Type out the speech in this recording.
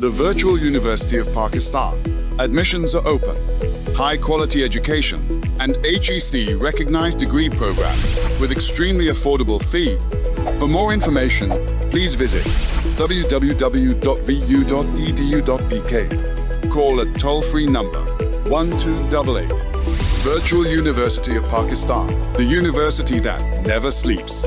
the Virtual University of Pakistan. Admissions are open. High quality education and HEC recognized degree programs with extremely affordable fee. For more information, please visit www.vu.edu.pk. Call at toll-free number 1288. Virtual University of Pakistan, the university that never sleeps.